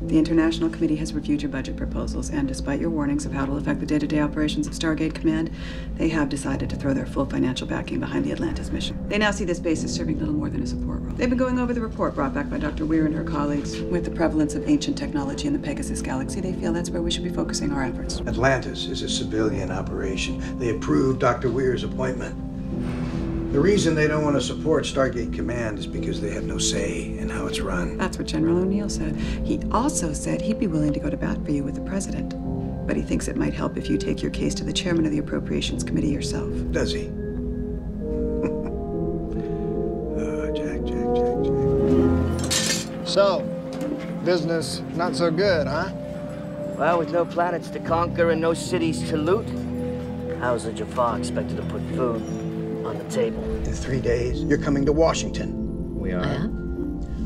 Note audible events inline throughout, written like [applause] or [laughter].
The International Committee has reviewed your budget proposals, and despite your warnings of how it'll affect the day-to-day operations of Stargate Command, they have decided to throw their full financial backing behind the Atlantis mission. They now see this base as serving little more than a support role. They've been going over the report brought back by Dr. Weir and her colleagues. With the prevalence of ancient technology in the Pegasus galaxy, they feel that's where we should be focusing our efforts. Atlantis is a civilian operation. They approved Dr. Weir's appointment. The reason they don't want to support Stargate Command is because they have no say in how it's run. That's what General O'Neill said. He also said he'd be willing to go to bat for you with the president. But he thinks it might help if you take your case to the chairman of the Appropriations Committee yourself. Does he? oh, [laughs] Jack, Jack, Jack, Jack. So, business not so good, huh? Well, with no planets to conquer and no cities to loot, how's the Jaffa expected to put food on the table? In three days, you're coming to Washington. We are. Yeah?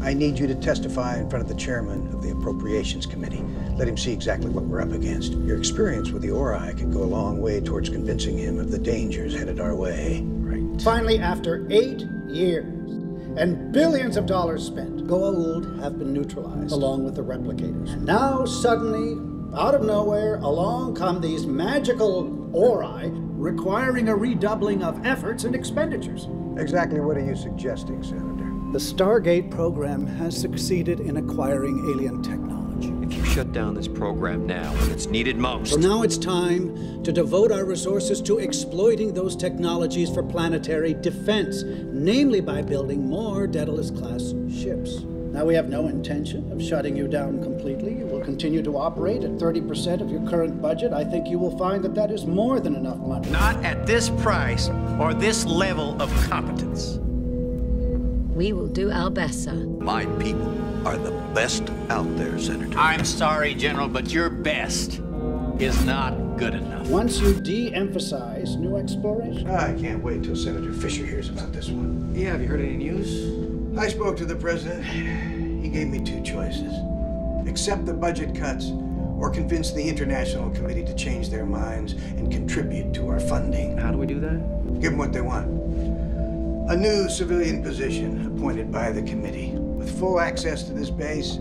I need you to testify in front of the chairman of the Appropriations Committee. Let him see exactly what we're up against. Your experience with the Ori could go a long way towards convincing him of the dangers headed our way. Right. Finally, after eight years and billions of dollars spent, Goa'uld have been neutralized along with the replicators. And now, suddenly, out of nowhere, along come these magical Ori requiring a redoubling of efforts and expenditures. Exactly what are you suggesting, Senator? The Stargate program has succeeded in acquiring alien technology. If you shut down this program now, when it's needed most. So now it's time to devote our resources to exploiting those technologies for planetary defense, namely by building more Daedalus class ships. Now, we have no intention of shutting you down completely. You will continue to operate at 30% of your current budget. I think you will find that that is more than enough money. Not at this price or this level of competence. We will do our best, sir. My people are the best out there, Senator. I'm sorry, General, but your best is not good enough. Once you de emphasize new exploration, I can't wait till Senator Fisher hears about this one. Yeah, have you heard any news? I spoke to the president. He gave me two choices accept the budget cuts or convince the International Committee to change their minds and contribute to our funding. How do we do that? Give them what they want. A new civilian position appointed by the committee with full access to this base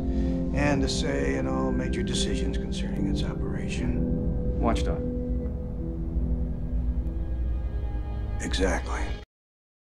and a say in all major decisions concerning its operation. Watchdog. Exactly.